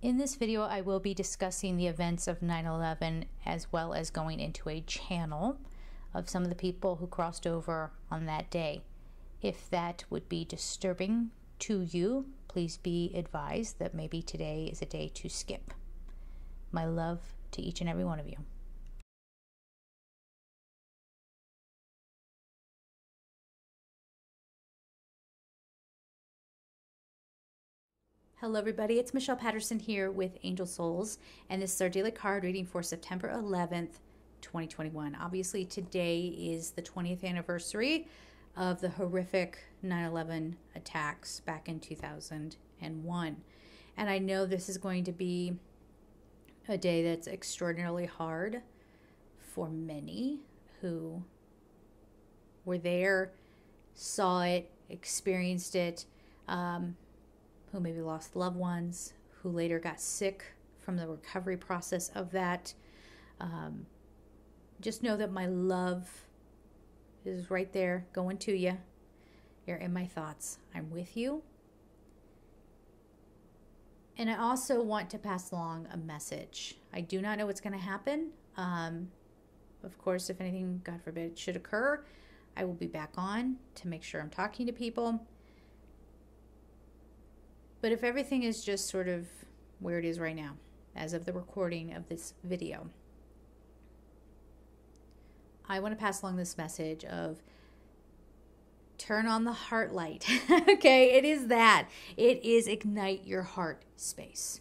In this video, I will be discussing the events of 9 11 as well as going into a channel of some of the people who crossed over on that day. If that would be disturbing to you, please be advised that maybe today is a day to skip. My love to each and every one of you. Hello, everybody. It's Michelle Patterson here with Angel Souls, and this is our daily card reading for September 11th, 2021. Obviously, today is the 20th anniversary of the horrific 9 11 attacks back in 2001. And I know this is going to be a day that's extraordinarily hard for many who were there, saw it, experienced it. Um, who maybe lost loved ones, who later got sick from the recovery process of that. Um, just know that my love is right there going to you. You're in my thoughts. I'm with you. And I also want to pass along a message. I do not know what's going to happen. Um, of course, if anything, God forbid, should occur, I will be back on to make sure I'm talking to people. But if everything is just sort of where it is right now, as of the recording of this video, I want to pass along this message of turn on the heart light. okay, it is that. It is ignite your heart space.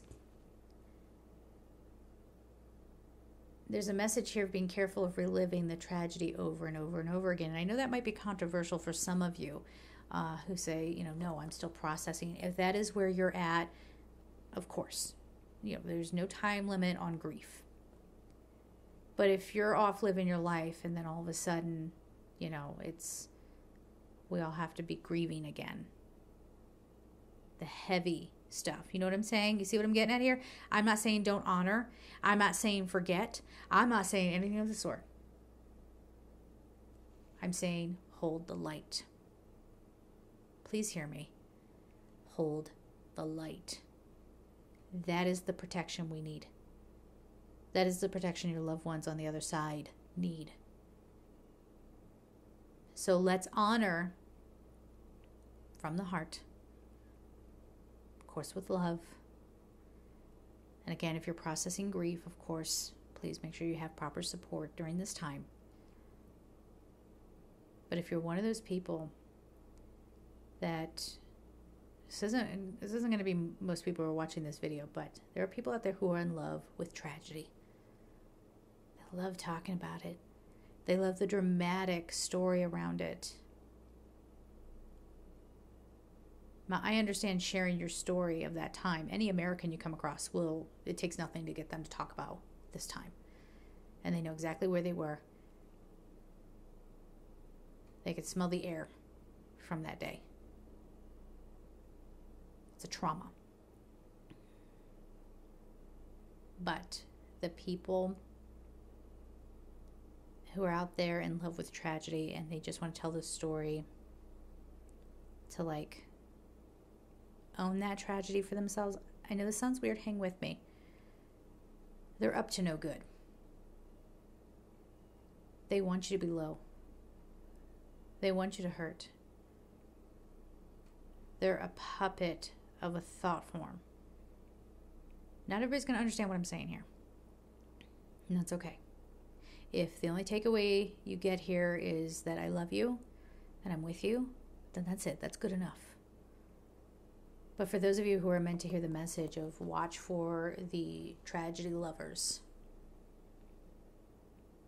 There's a message here of being careful of reliving the tragedy over and over and over again. And I know that might be controversial for some of you uh, who say, you know, no, I'm still processing. If that is where you're at, of course, you know, there's no time limit on grief. But if you're off living your life and then all of a sudden, you know, it's, we all have to be grieving again. The heavy stuff. You know what I'm saying? You see what I'm getting at here? I'm not saying don't honor. I'm not saying forget. I'm not saying anything of the sort. I'm saying hold the light. Please hear me. Hold the light. That is the protection we need. That is the protection your loved ones on the other side need. So let's honor from the heart, of course, with love. And again, if you're processing grief, of course, please make sure you have proper support during this time. But if you're one of those people that this isn't this isn't going to be most people who are watching this video, but there are people out there who are in love with tragedy. They love talking about it. They love the dramatic story around it. Now, I understand sharing your story of that time. Any American you come across will, it takes nothing to get them to talk about this time. And they know exactly where they were. They could smell the air from that day. It's a trauma. But the people who are out there in love with tragedy and they just want to tell the story to like own that tragedy for themselves. I know this sounds weird, hang with me. They're up to no good. They want you to be low. They want you to hurt. They're a puppet of a thought form. Not everybody's going to understand what I'm saying here. And that's okay. If the only takeaway you get here is that I love you and I'm with you, then that's it. That's good enough. But for those of you who are meant to hear the message of watch for the tragedy lovers,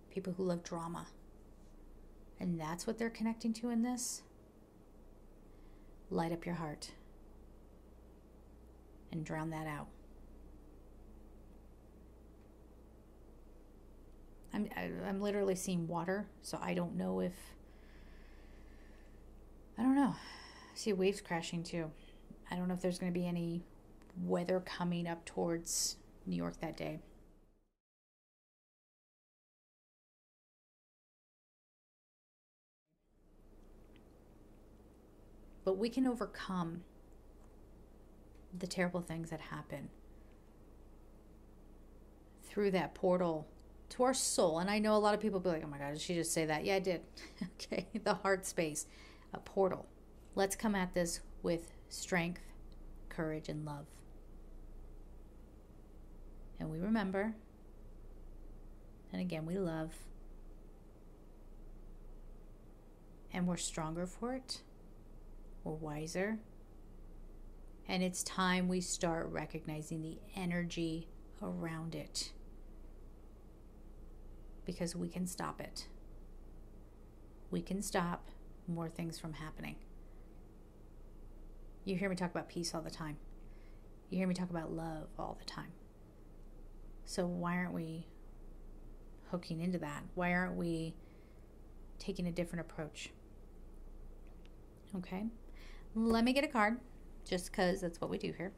people who love drama, and that's what they're connecting to in this, light up your heart and drown that out. I'm I'm literally seeing water, so I don't know if I don't know. I see waves crashing too. I don't know if there's going to be any weather coming up towards New York that day. But we can overcome the terrible things that happen through that portal to our soul. And I know a lot of people be like, oh my God, did she just say that? Yeah, I did. okay, the heart space, a portal. Let's come at this with strength, courage, and love. And we remember, and again, we love, and we're stronger for it, we're wiser. And it's time we start recognizing the energy around it because we can stop it. We can stop more things from happening. You hear me talk about peace all the time. You hear me talk about love all the time. So, why aren't we hooking into that? Why aren't we taking a different approach? Okay. Let me get a card just because that's what we do here.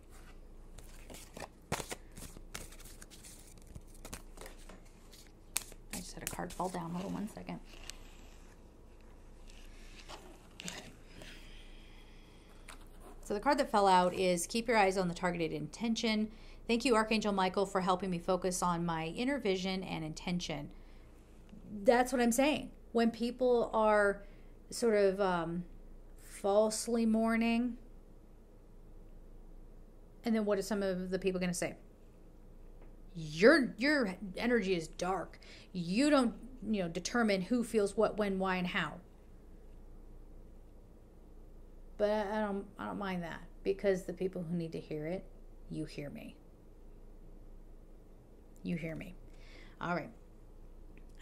I just had a card fall down. Hold on one second. So the card that fell out is Keep Your Eyes on the Targeted Intention. Thank you, Archangel Michael, for helping me focus on my inner vision and intention. That's what I'm saying. When people are sort of um, falsely mourning, and then what are some of the people going to say? your your energy is dark. You don't you know determine who feels what when why and how. But i don't i don't mind that. Because the people who need to hear it you hear me. You hear me. All right.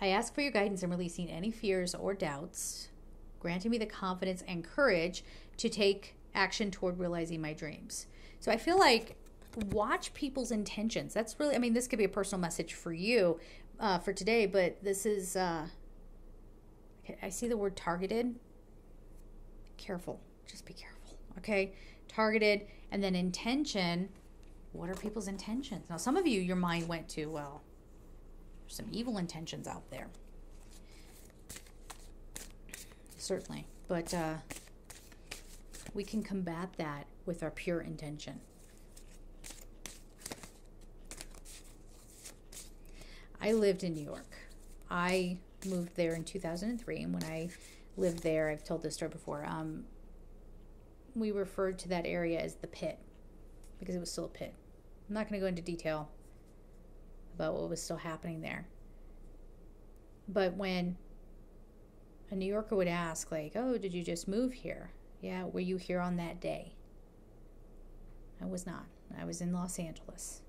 I ask for your guidance in releasing any fears or doubts granting me the confidence and courage to take action toward realizing my dreams so i feel like watch people's intentions. That's really, I mean, this could be a personal message for you uh, for today, but this is, uh, I see the word targeted. Careful. Just be careful. Okay. Targeted. And then intention. What are people's intentions? Now, some of you, your mind went to, well, there's some evil intentions out there. Certainly. But uh, we can combat that with our pure intention. I lived in New York. I moved there in 2003, and when I lived there, I've told this story before. Um, we referred to that area as the pit because it was still a pit. I'm not going to go into detail about what was still happening there. But when a New Yorker would ask, like, oh, did you just move here? Yeah, were you here on that day? I was not. I was in Los Angeles.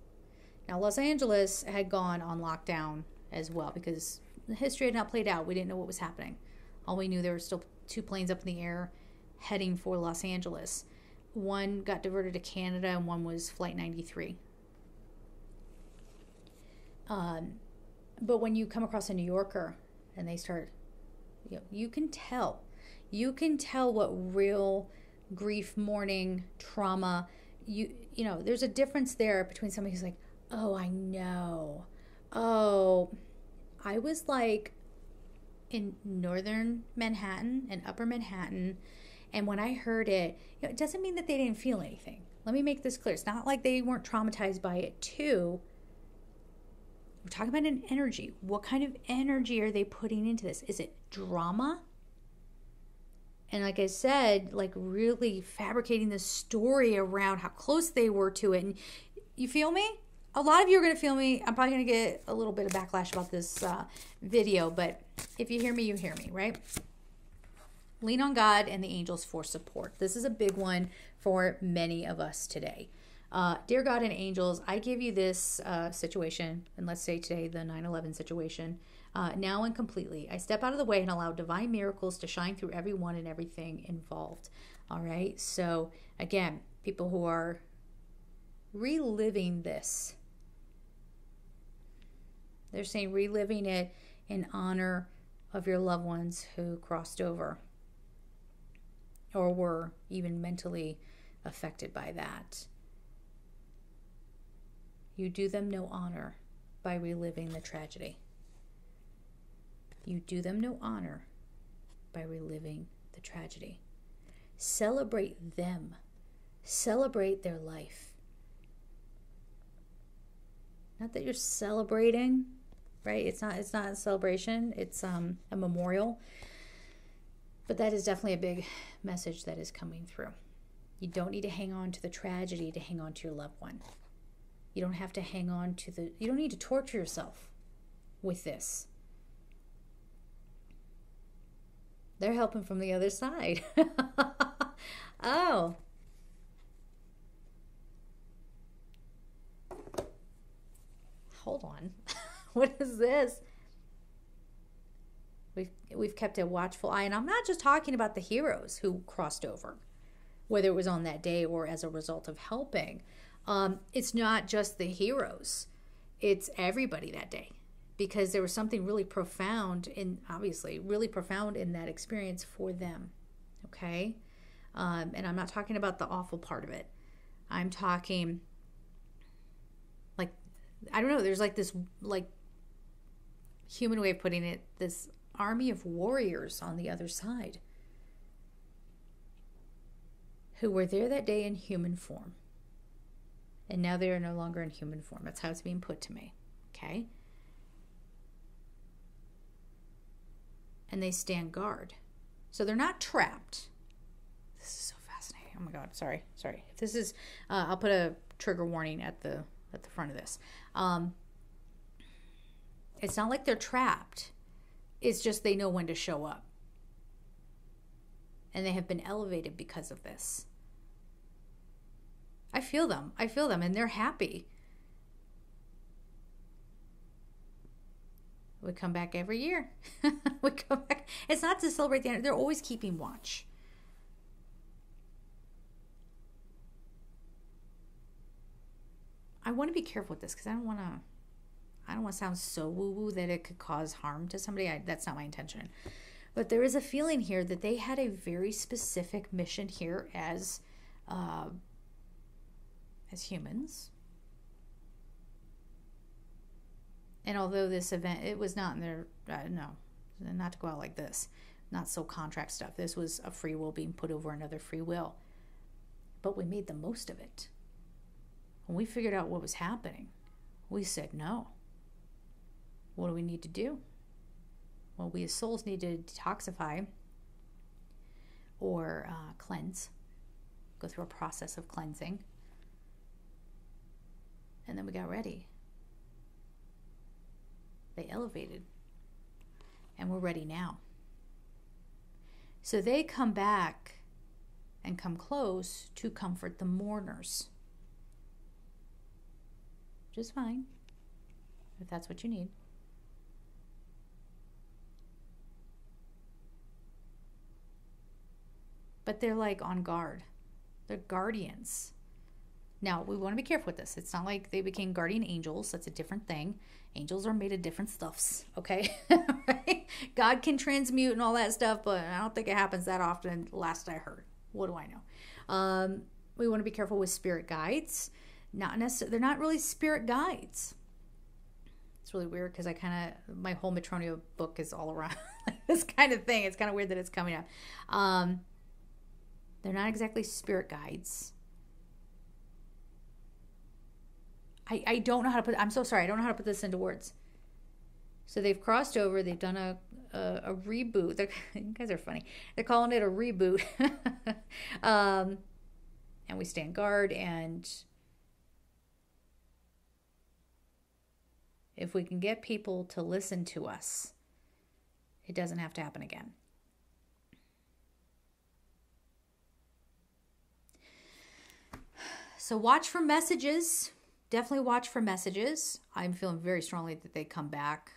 Now, Los Angeles had gone on lockdown as well because the history had not played out. We didn't know what was happening. All we knew there were still two planes up in the air heading for Los Angeles. One got diverted to Canada and one was Flight 93. Um, but when you come across a New Yorker and they start, you know, you can tell. You can tell what real grief, mourning, trauma, you you know, there's a difference there between somebody who's like, Oh, I know. Oh, I was like in northern Manhattan and upper Manhattan. And when I heard it, you know, it doesn't mean that they didn't feel anything. Let me make this clear. It's not like they weren't traumatized by it too. We're talking about an energy. What kind of energy are they putting into this? Is it drama? And like I said, like really fabricating the story around how close they were to it. And you feel me? a lot of you are going to feel me. I'm probably going to get a little bit of backlash about this uh, video, but if you hear me, you hear me, right? Lean on God and the angels for support. This is a big one for many of us today. Uh, dear God and angels, I give you this uh, situation, and let's say today the 9 11 situation, uh, now and completely. I step out of the way and allow divine miracles to shine through everyone and everything involved. All right. So, again, people who are reliving this they're saying reliving it in honor of your loved ones who crossed over or were even mentally affected by that. You do them no honor by reliving the tragedy. You do them no honor by reliving the tragedy. Celebrate them, celebrate their life. not that you're celebrating, right? It's not it's not a celebration, it's um a memorial. But that is definitely a big message that is coming through. You don't need to hang on to the tragedy to hang on to your loved one. You don't have to hang on to the you don't need to torture yourself with this. They're helping from the other side. oh. Hold on. what is this? We've we've kept a watchful eye and I'm not just talking about the heroes who crossed over, whether it was on that day or as a result of helping. Um, it's not just the heroes. It's everybody that day because there was something really profound in obviously really profound in that experience for them okay? Um, and i'm not talking about the awful part of it. I'm talking like i don't know there's like this like human way of putting it this army of warriors on the other side who were there that day in human form. And now they are no longer in human form. That's how it's being put to me okay and they stand guard. So they're not trapped. This is so fascinating. Oh my god, sorry, sorry. This is, uh, I'll put a trigger warning at the at the front of this. Um, it's not like they're trapped. It's just they know when to show up. And they have been elevated because of this. I feel them. I feel them, and they're happy. We come back every year. we come back. It's not to celebrate the end. They're always keeping watch. I want to be careful with this because I don't want to. I don't want to sound so woo woo that it could cause harm to somebody. I, that's not my intention. But there is a feeling here that they had a very specific mission here as, uh, as humans And although this event, it was not in their, uh, no, not to go out like this, not so contract stuff. This was a free will being put over another free will. But we made the most of it. When we figured out what was happening, we said no. What do we need to do? Well, we as souls need to detoxify or uh, cleanse, go through a process of cleansing. And then we got ready. They elevated. And we're ready now. So they come back and come close to comfort the mourners. Just fine, if that's what you need. But they're like on guard. They're guardians. Now, we want to be careful with this. It's not like they became guardian angels. That's a different thing. Angels are made of different stuffs, okay? God can transmute and all that stuff, but I don't think it happens that often, last I heard. What do I know? Um, we want to be careful with spirit guides. Not necessarily, they're not really spirit guides. It's really weird because I kind of, my whole Matronio book is all around this kind of thing. It's kind of weird that it's coming up. Um, they're not exactly spirit guides I, I don't know how to put I'm so sorry, I don't know how to put this into words. So they've crossed over, they've done a a, a reboot. They're, you guys are funny. They're calling it a reboot. um, and we stand guard and if we can get people to listen to us, it doesn't have to happen again. So watch for messages definitely watch for messages. I'm feeling very strongly that they come back.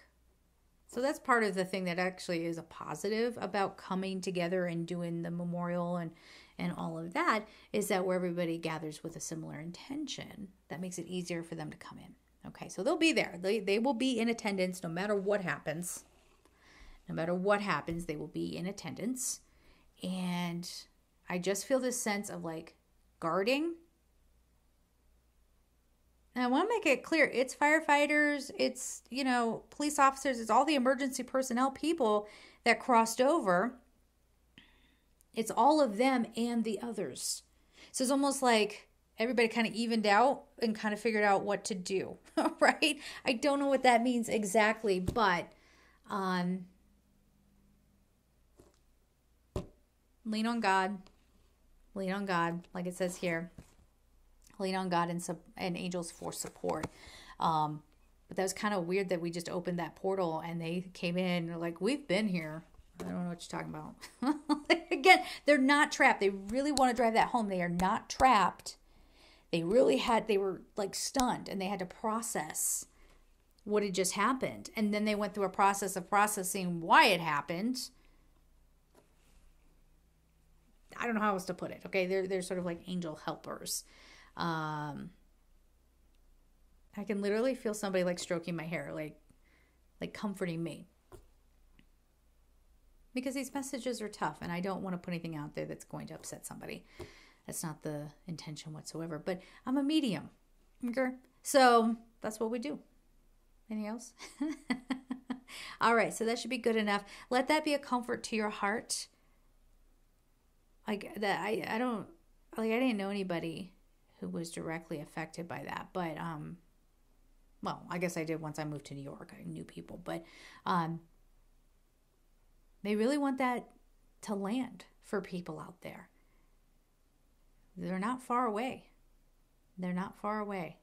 So that's part of the thing that actually is a positive about coming together and doing the memorial and and all of that is that where everybody gathers with a similar intention, that makes it easier for them to come in. Okay, so they'll be there. They they will be in attendance no matter what happens. No matter what happens, they will be in attendance. And I just feel this sense of like guarding and I want to make it clear it's firefighters, it's, you know, police officers, it's all the emergency personnel people that crossed over. It's all of them and the others. So it's almost like everybody kind of evened out and kind of figured out what to do, right? I don't know what that means exactly, but um, lean on God, lean on God, like it says here. Lean on God and sub- and angels for support. Um, but that was kind of weird that we just opened that portal and they came in like we've been here. I don't know what you're talking about. Again, they're not trapped. They really want to drive that home. They are not trapped. They really had they were like stunned and they had to process what had just happened. And then they went through a process of processing why it happened I don't know how else to put it. Okay, they're they're sort of like angel helpers. Um, I can literally feel somebody like stroking my hair, like like comforting me. Because these messages are tough, and I don't want to put anything out there that's going to upset somebody. That's not the intention whatsoever. But I'm a medium. Okay, so that's what we do. Anything else? All right, so that should be good enough. Let that be a comfort to your heart like that I I don't like I didn't know anybody who was directly affected by that, but um well, I guess I did once I moved to New York. I knew people, but um they really want that to land for people out there. They're not far away. They're not far away.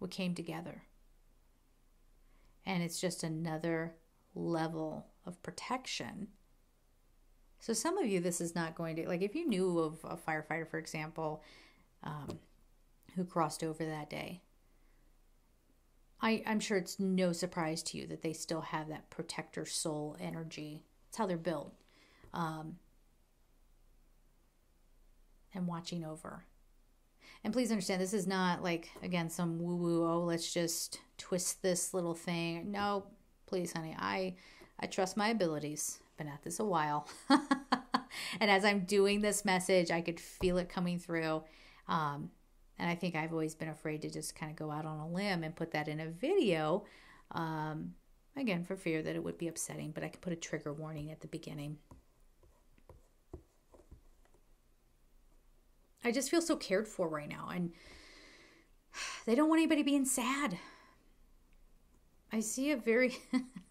We came together. And it's just another level of protection so, some of you, this is not going to, like, if you knew of a firefighter, for example, um, who crossed over that day, I, I'm sure it's no surprise to you that they still have that protector soul energy. It's how they're built. Um, and watching over. And please understand, this is not like, again, some woo woo, oh, let's just twist this little thing. No, please, honey. I, I trust my abilities been at this a while. and as I'm doing this message, I could feel it coming through. Um, and I think I've always been afraid to just kind of go out on a limb and put that in a video. Um, again, for fear that it would be upsetting, but I could put a trigger warning at the beginning. I just feel so cared for right now. And they don't want anybody being sad. I see a very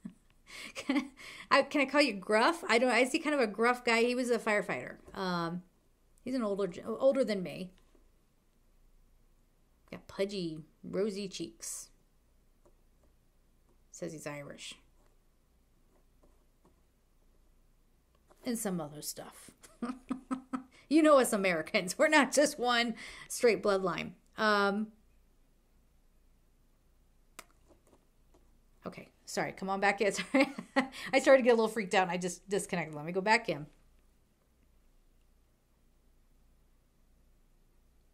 can, I, can I call you gruff? I don't. I see kind of a gruff guy. He was a firefighter. Um, he's an older older than me. Got pudgy, rosy cheeks. Says he's Irish. And some other stuff. you know us Americans. We're not just one straight bloodline. Um, okay, Sorry, come on back in. Sorry. I started to get a little freaked out and I just disconnected. Let me go back in.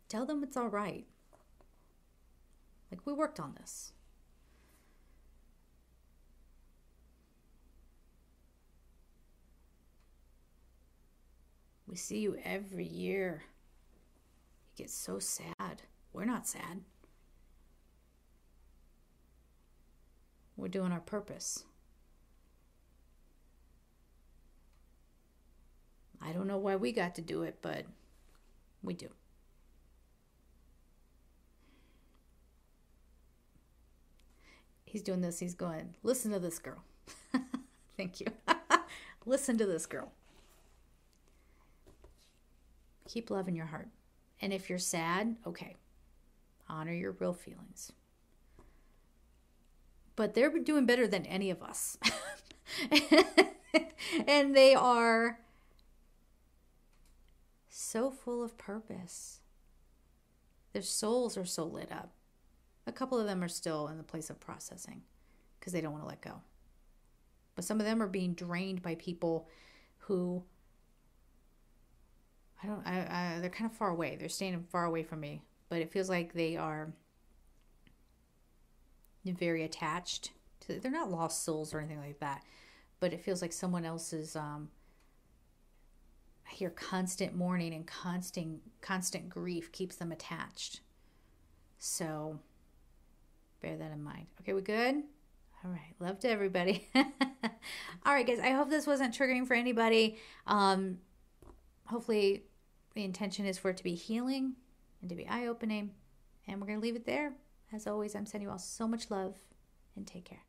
Tell them it's all right. Like, we worked on this. We see you every year. You get so sad. We're not sad. We're doing our purpose. I don't know why we got to do it, but we do. He's doing this. He's going, listen to this girl. Thank you. listen to this girl. Keep love in your heart. And if you're sad, okay, honor your real feelings but they're doing better than any of us. and they are so full of purpose. Their souls are so lit up. A couple of them are still in the place of processing because they don't want to let go. But some of them are being drained by people who I don't I, I they're kind of far away. They're staying far away from me, but it feels like they are very attached to they're not lost souls or anything like that but it feels like someone else's um i hear constant mourning and constant constant grief keeps them attached so bear that in mind okay we good all right love to everybody all right guys i hope this wasn't triggering for anybody um hopefully The intention is for it to be healing and to be eye opening. And we're going to leave it there. As always, I'm sending you all so much love and take care.